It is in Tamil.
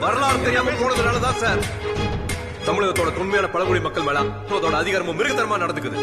வரலாறு தெரியாம போனதுனாலதான் சார்? தமிழகத்தோட உண்மையான பழங்குடி மக்கள் மேல அதோட அதிகாரமும் மிருகத்தனமா நடந்துக்குது.